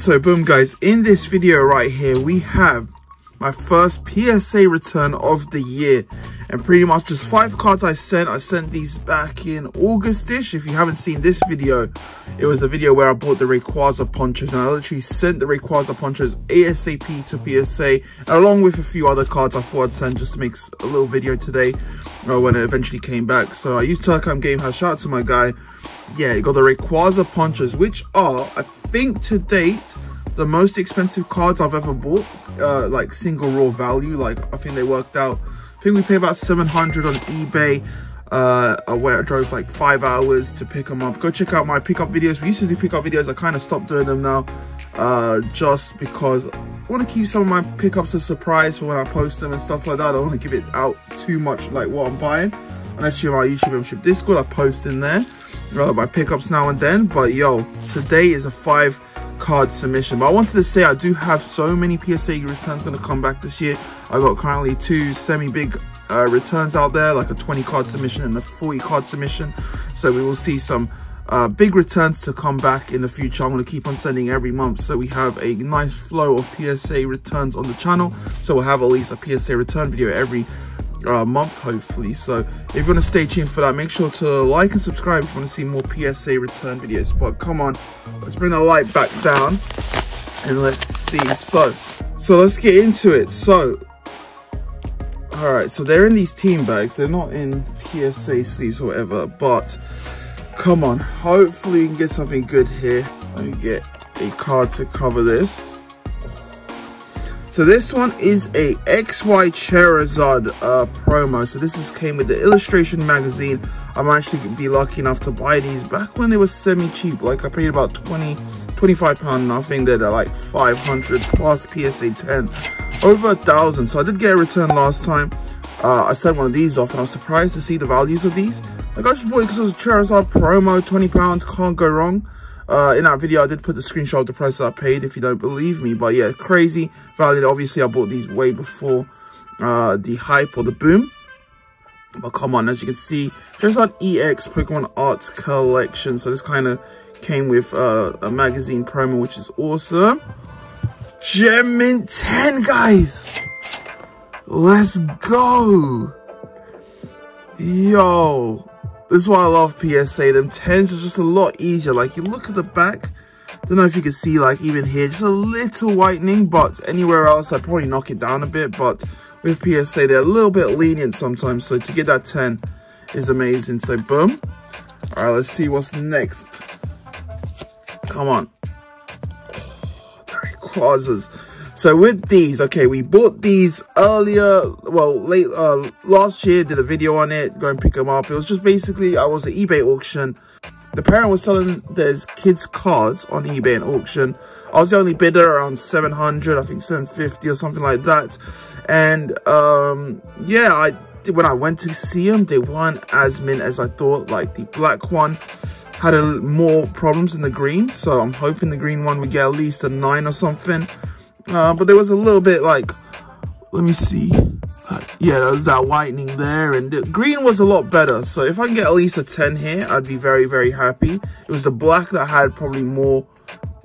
So boom guys, in this video right here, we have my first PSA return of the year. And pretty much just five cards I sent. I sent these back in August-ish. If you haven't seen this video, it was the video where I bought the Rayquaza Ponchos. And I literally sent the Rayquaza Ponchos ASAP to PSA. Along with a few other cards I thought I'd send just to make a little video today. Uh, when it eventually came back. So I used Telecom Game House. Shout out to my guy. Yeah, you got the Rayquaza Ponchos, which are, I think to date, the most expensive cards I've ever bought, uh, like single raw value. Like I think they worked out. I think we paid about 700 on eBay. Uh, where I drove like five hours to pick them up. Go check out my pickup videos. We used to do pickup videos. I kind of stopped doing them now, uh, just because I want to keep some of my pickups a surprise for when I post them and stuff like that. I don't want to give it out too much like what I'm buying. Unless you're my YouTube membership Discord, I post in there uh, my pickups now and then. But yo, today is a five card submission. But I wanted to say I do have so many PSA returns going to come back this year. I got currently two semi-big uh, returns out there, like a 20 card submission and a 40 card submission. So we will see some uh, big returns to come back in the future. I'm going to keep on sending every month. So we have a nice flow of PSA returns on the channel. So we'll have at least a PSA return video every uh, month hopefully. So if you want to stay tuned for that make sure to like and subscribe if you want to see more psa return videos. But come on let's bring the light back down and let's see. So so let's get into it. So all right so they're in these team bags. They're not in psa sleeves or whatever but come on. Hopefully we can get something good here. Let me get a card to cover this so this one is a XY Charizard uh, promo. So this is came with the illustration magazine. I'm actually be lucky enough to buy these back when they were semi-cheap. Like I paid about 20, 25 pound. I think they're like 500 plus PSA 10, over a thousand. So I did get a return last time. Uh, I sent one of these off and I was surprised to see the values of these. Like I just bought it because it was a Charizard promo, 20 pounds, can't go wrong. Uh, in that video, I did put the screenshot of the price I paid if you don't believe me. But yeah, crazy value. Obviously, I bought these way before uh, the hype or the boom. But come on, as you can see, there's that EX Pokemon Arts Collection. So this kind of came with uh, a magazine promo, which is awesome. Gem Mint 10, guys! Let's go! Yo, this is why I love PSA. Them 10s are just a lot easier. Like, you look at the back. Don't know if you can see, like, even here, just a little whitening. But anywhere else, I'd probably knock it down a bit. But with PSA, they're a little bit lenient sometimes. So to get that 10 is amazing. So, boom. All right, let's see what's next. Come on. Oh, Rayquazas. So with these, okay, we bought these earlier, well, late uh, last year, did a video on it, go and pick them up. It was just basically, I was at eBay auction. The parent was selling there's kids cards on eBay and auction. I was the only bidder around 700, I think 750 or something like that. And um, yeah, I when I went to see them, they weren't as mint as I thought. Like the black one had a, more problems than the green. So I'm hoping the green one we get at least a 9 or something. Uh, but there was a little bit like, let me see. Uh, yeah, there was that whitening there. And the green was a lot better. So if I can get at least a 10 here, I'd be very, very happy. It was the black that had probably more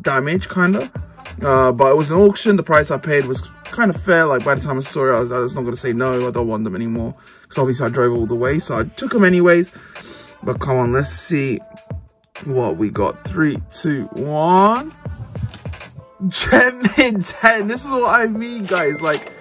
damage, kind of. Uh, but it was an auction. The price I paid was kind of fair. Like by the time I saw it, I was, I was not going to say no. I don't want them anymore. Because obviously I drove all the way. So I took them anyways. But come on, let's see what we got. Three, two, one. Mint 10. This is what I mean, guys. Like,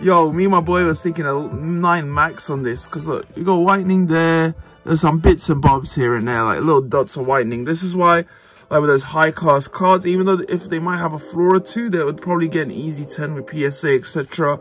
yo, me and my boy was thinking a 9 max on this. Because look, you got whitening there. There's some bits and bobs here and there. Like, little dots of whitening. This is why, like, with those high-class cards, even though if they might have a flaw or two, they would probably get an easy 10 with PSA, etc.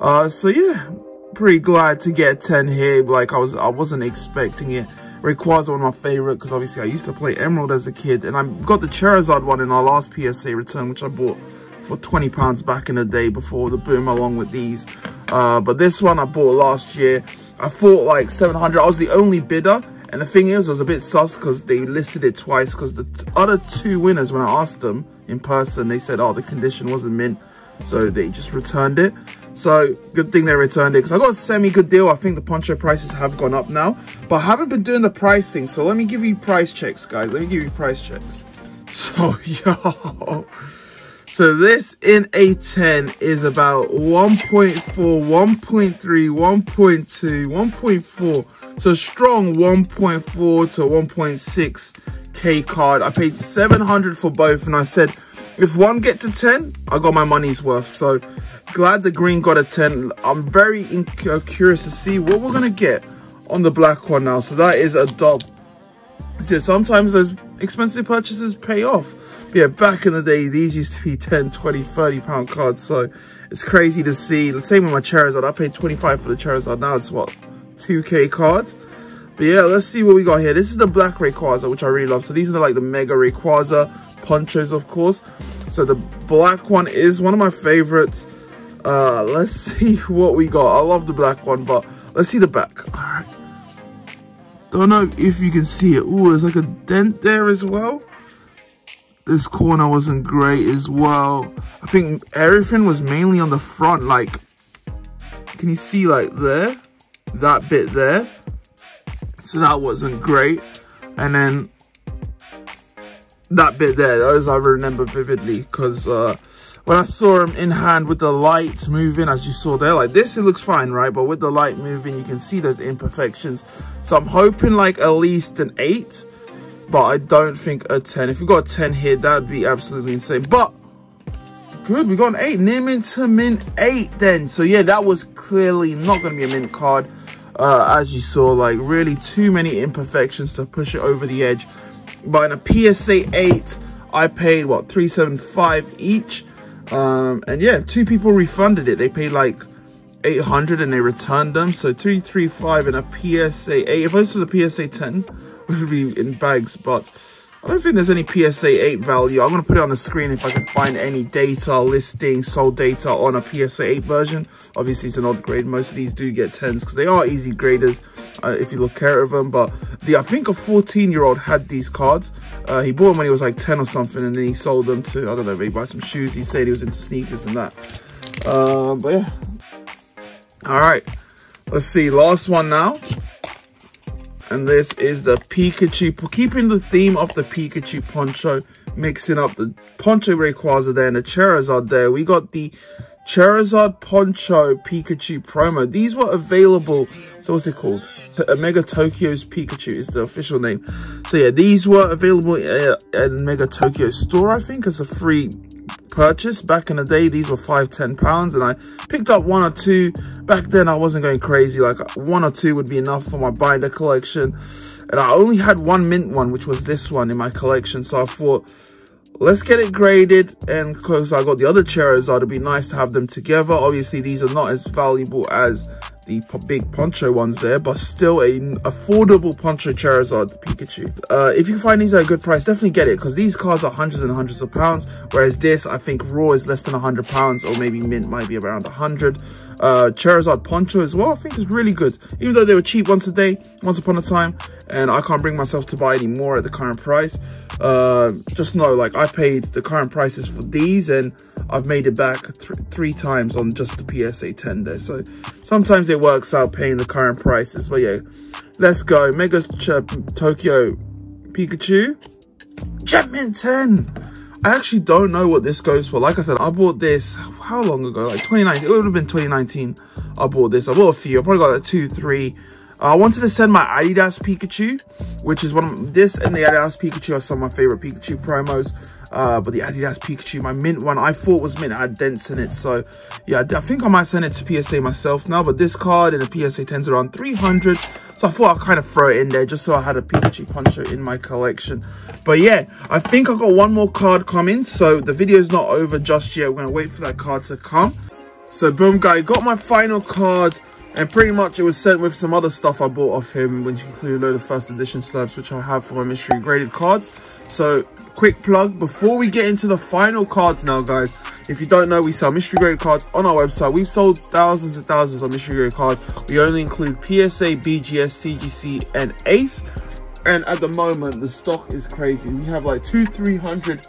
Uh, so, yeah. Pretty glad to get 10 here. Like, I, was, I wasn't expecting it. Rayquaza one of my favorite because obviously I used to play Emerald as a kid and I got the Charizard one in our last PSA return which I bought for 20 pounds back in the day before the boom along with these. Uh, but this one I bought last year. I thought like 700. I was the only bidder and the thing is, I was a bit sus because they listed it twice because the other two winners, when I asked them in person, they said, oh, the condition wasn't mint. So they just returned it. So good thing they returned it because I got a semi-good deal. I think the poncho prices have gone up now, but I haven't been doing the pricing. So let me give you price checks, guys. Let me give you price checks. So, yo, So this in a 10 is about 1.4, 1.3, 1.2, 1.4. So strong 1.4 to 1.6k card. I paid 700 for both and I said if one gets to 10, I got my money's worth. So glad the green got a 10. I'm very uh, curious to see what we're going to get on the black one now. So that is a dub. So sometimes those expensive purchases pay off. But yeah, back in the day, these used to be 10, 20, 30 pound cards. So it's crazy to see. The same with my Charizard. I paid 25 for the Charizard. Now it's what, 2k card? But yeah, let's see what we got here. This is the Black Rayquaza, which I really love. So these are like the Mega Rayquaza ponchos, of course. So the black one is one of my favorites. Uh, let's see what we got. I love the black one, but let's see the back. All right. Don't know if you can see it. Ooh, there's like a dent there as well. This corner wasn't great as well. I think everything was mainly on the front. Like, can you see like there? That bit there. So that wasn't great. And then that bit there, those I remember vividly because uh, when I saw him in hand with the light moving, as you saw there, like this, it looks fine, right? But with the light moving, you can see those imperfections. So I'm hoping like at least an 8, but I don't think a 10. If we got a 10 here, that would be absolutely insane. But good, we got an 8. Near mint to mint 8 then. So yeah, that was clearly not going to be a mint card. Uh, as you saw, like really too many imperfections to push it over the edge. But in a PSA 8, I paid, what, 375 each. Um, and yeah, two people refunded it. They paid like 800 and they returned them. So 335 in a PSA 8. If this was a PSA 10, would be in bags. But I don't think there's any PSA 8 value. I'm going to put it on the screen if I can find any data, listing, sold data on a PSA 8 version. Obviously, it's an odd grade. Most of these do get 10s because they are easy graders uh, if you look care of them. But the I think a 14-year-old had these cards. Uh, he bought them when he was like 10 or something and then he sold them to, I don't know, maybe buy some shoes. He said he was into sneakers and that. Uh, but yeah. All right. Let's see. Last one now and this is the Pikachu, keeping the theme of the Pikachu poncho, mixing up the Poncho Rayquaza there and the Charizard there. We got the Charizard Poncho Pikachu promo. These were available, so what's it called? Mega Tokyo's Pikachu is the official name. So yeah, these were available uh, at, at Mega Tokyo store, I think, as a free purchase. Back in the day, these were five, ten pounds, and I picked up one or two. Back then, I wasn't going crazy. Like one or two would be enough for my binder collection. And I only had one mint one, which was this one in my collection. So I thought, let's get it graded. And because I got the other Charizard, it'd be nice to have them together. Obviously, these are not as valuable as the big poncho ones there, but still a affordable poncho Charizard Pikachu. Uh, if you can find these at a good price, definitely get it because these cards are hundreds and hundreds of pounds, whereas this, I think raw is less than 100 pounds or maybe mint might be around 100. Uh, Charizard Poncho as well, I think is really good. Even though they were cheap once a day, once upon a time, and I can't bring myself to buy any more at the current price. Uh, just know, like, I paid the current prices for these and I've made it back th three times on just the PSA 10 there. So sometimes it works out paying the current prices. But yeah, let's go. Mega Ch Tokyo Pikachu. Gem Mint 10. I actually don't know what this goes for. Like I said, I bought this, how long ago? Like 2019, it would have been 2019 I bought this. I bought a few, I probably got like two, three. Uh, I wanted to send my Adidas Pikachu, which is one of, this and the Adidas Pikachu are some of my favorite Pikachu promos. Uh, but the Adidas Pikachu, my mint one, I thought was mint, I had dents in it. So yeah, I think I might send it to PSA myself now. But this card in the PSA 10 is around 300. So I thought I'd kind of throw it in there just so I had a Pikachu Poncho in my collection. But yeah, I think I got one more card coming. So the video's not over just yet. We're going to wait for that card to come. So boom, guys, got my final card. And pretty much it was sent with some other stuff I bought off him, which included a load of first edition slabs, which I have for my mystery graded cards. So quick plug before we get into the final cards now guys if you don't know we sell mystery grade cards on our website. We've sold thousands and thousands of mystery grade cards. We only include psa bgs cgc and ace. And at the moment the stock is crazy. We have like two three hundred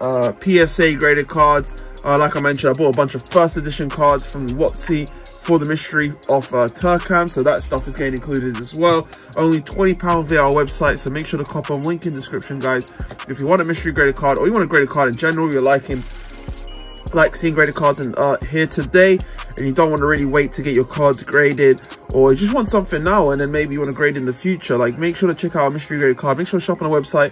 uh, psa graded cards uh, like i mentioned i bought a bunch of first edition cards from WotC for the mystery of uh, Turkam. So that stuff is getting included as well. Only £20 via our website. So make sure to cop on link in description, guys. If you want a mystery graded card or you want a graded card in general, you're liking like seeing graded cards in, uh, here today and you don't want to really wait to get your cards graded or you just want something now and then maybe you want to grade in the future like make sure to check out our mystery graded card make sure to shop on the website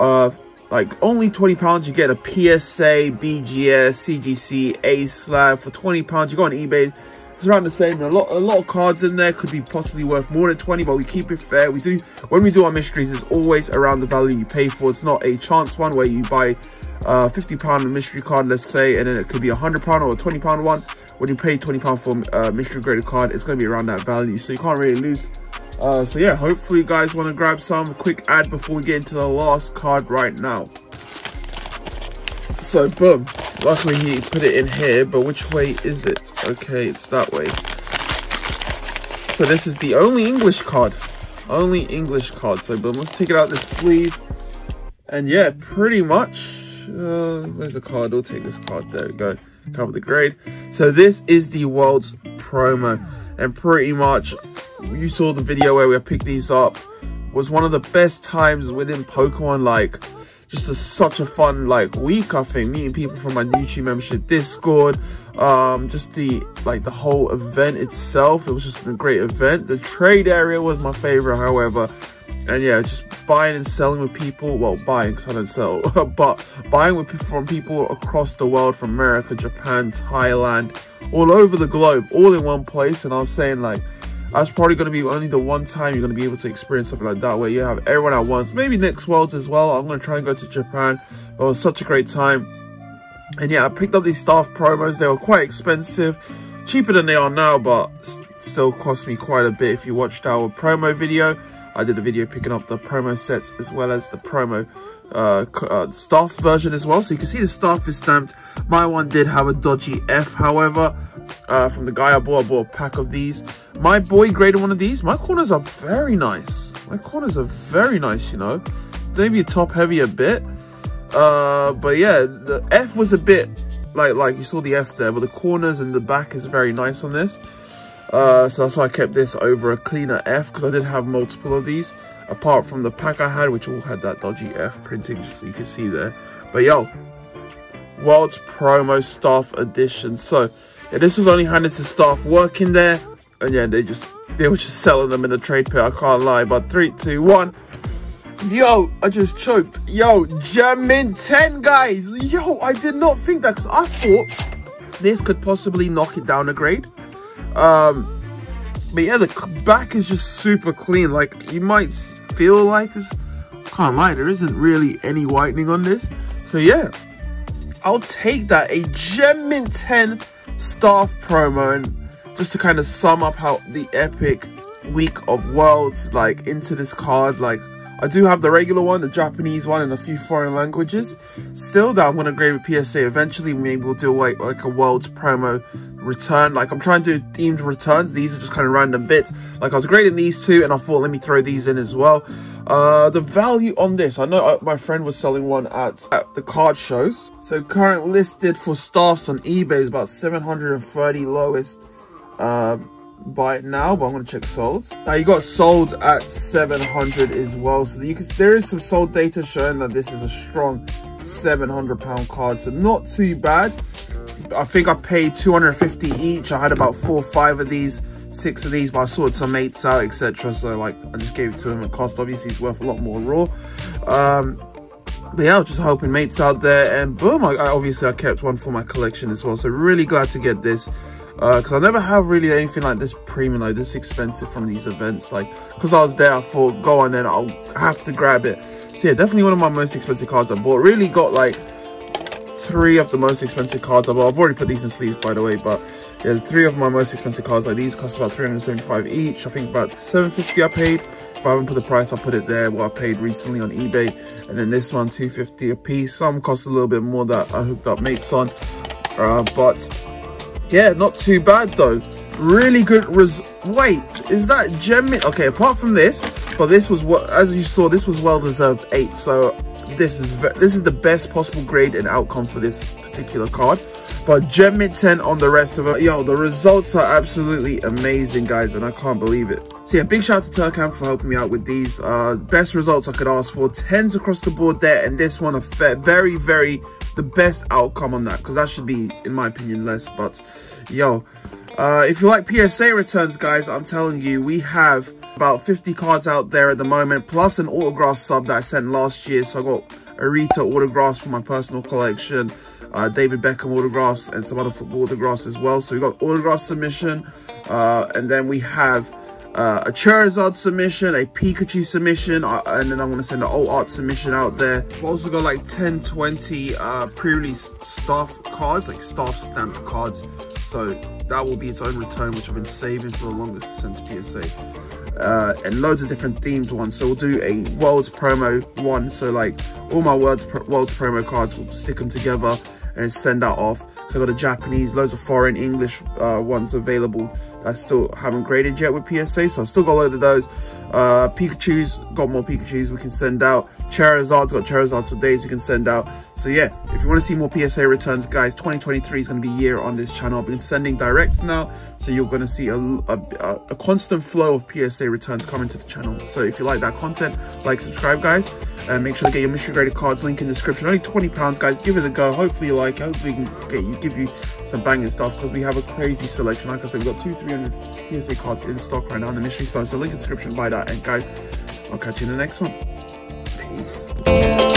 uh like only 20 pounds you get a psa bgs cgc a slab. For 20 pounds you go on ebay it's around the same. A lot a lot of cards in there could be possibly worth more than 20 but we keep it fair. We do when we do our mysteries it's always around the value you pay for. It's not a chance one where you buy uh 50 pound mystery card let's say and then it could be a hundred pound or a 20 pound one. When you pay 20 pound for a uh, mystery graded card it's going to be around that value. So you can't really lose uh, so yeah hopefully you guys want to grab some quick ad before we get into the last card right now so boom luckily he put it in here but which way is it okay it's that way so this is the only english card only english card so boom let's take it out the sleeve and yeah pretty much uh, where's the card? I'll take this card. There we go. Cover the grade. So this is the world's promo. And pretty much, you saw the video where we picked these up. Was one of the best times within Pokemon. Like, just a, such a fun like week. I think meeting people from my YouTube membership Discord. Um, just the like the whole event itself. It was just a great event. The trade area was my favorite, however and yeah just buying and selling with people well buying because i don't sell but buying with from people across the world from america japan thailand all over the globe all in one place and i was saying like that's probably going to be only the one time you're going to be able to experience something like that where you have everyone at once maybe next worlds as well i'm going to try and go to japan it was such a great time and yeah i picked up these staff promos they were quite expensive cheaper than they are now but still cost me quite a bit if you watched our promo video I did a video picking up the promo sets as well as the promo uh, uh, staff version as well. So you can see the staff is stamped. My one did have a dodgy F, however, uh, from the guy I bought. I bought a pack of these. My boy graded one of these. My corners are very nice. My corners are very nice, you know. It's maybe a top heavy a bit. Uh, but yeah, the F was a bit like like you saw the F there, but the corners and the back is very nice on this. Uh, so that's why I kept this over a cleaner F because I did have multiple of these apart from the pack I had which all had that dodgy F printing just so you can see there. But yo, World's Promo Staff Edition. So yeah, this was only handed to staff working there and yeah, they just they were just selling them in the trade pit. I can't lie. But three, two, one. Yo, I just choked. Yo, Gem Mint 10, guys. Yo, I did not think that because I thought this could possibly knock it down a grade. Um, but yeah, the back is just super clean. Like, you might feel like this. Can't lie, there isn't really any whitening on this. So yeah, I'll take that. A Gem Mint 10 staff promo. And just to kind of sum up how the epic week of worlds, like, into this card, like, I do have the regular one, the Japanese one, and a few foreign languages. Still, that I'm going to grade with PSA. Eventually, maybe we'll do like, like a world's promo return. Like, I'm trying to do themed returns. These are just kind of random bits. Like, I was grading these two, and I thought, let me throw these in as well. Uh, the value on this, I know uh, my friend was selling one at, at the card shows. So, current listed for staffs on eBay is about 730 lowest. Um, buy it now, but I'm gonna check sold. Now you got sold at 700 as well. So you there is some sold data showing that this is a strong 700 pound card. So not too bad. I think I paid 250 each. I had about four or five of these, six of these, but I sorted some mates out, etc. So like I just gave it to him at cost. Obviously he's worth a lot more raw. Um, but yeah, just hoping mates out there and boom, I, I obviously I kept one for my collection as well. So really glad to get this because uh, I never have really anything like this premium, like this expensive from these events. Like, because I was there, I thought, go on then, I'll have to grab it. So yeah, definitely one of my most expensive cards I bought. Really got like three of the most expensive cards I bought. I've already put these in sleeves, by the way, but yeah, three of my most expensive cards like these cost about 375 each. I think about 750 I paid. If I haven't put the price, I'll put it there, what I paid recently on eBay. And then this one, 250 a piece. Some cost a little bit more that I hooked up mates on. Uh, but yeah, not too bad though. Really good res- Wait, is that gem? Okay, apart from this, but this was what, as you saw, this was well deserved eight. So this is this is the best possible grade and outcome for this particular card. But gem mint 10 on the rest of it. Yo, the results are absolutely amazing, guys, and I can't believe it. So yeah, big shout out to Turkam for helping me out with these. Uh, best results I could ask for. 10s across the board there, and this one a very, very the best outcome on that because that should be, in my opinion, less. But yo, uh, if you like PSA returns, guys, I'm telling you, we have about 50 cards out there at the moment, plus an autograph sub that I sent last year. So I got Arita autographs for my personal collection, uh, David Beckham autographs, and some other football autographs as well. So we got autograph submission, uh, and then we have uh, a Charizard submission, a Pikachu submission, uh, and then I'm to send an alt art submission out there. We've also got like 10, 20 uh, pre-release staff cards, like staff stamped cards. So that will be its own return, which I've been saving for the longest to PSA. Uh, and loads of different themed ones. So we'll do a Worlds promo one. So like all my Worlds, Worlds promo cards, we'll stick them together and send that off. So I've got a Japanese, loads of foreign English uh, ones available I still haven't graded yet with PSA. So I still got a load of those. Uh, Pikachu's got more Pikachu's we can send out. Charizard's got Charizard's for days we can send out. So yeah, if you want to see more PSA returns, guys, 2023 is going to be year on this channel. I've been sending direct now, so you're going to see a, a, a constant flow of PSA returns coming to the channel. So if you like that content, like, subscribe, guys. And make sure to get your mystery graded cards, link in the description. Only 20 pounds, guys. Give it a go. Hopefully you like it. Hopefully we can get you, give you some banging stuff because we have a crazy selection. Like I said, we've got two, 300 PSA cards in stock right now in the mystery store. So link in the description, buy that. And guys, I'll catch you in the next one. Peace.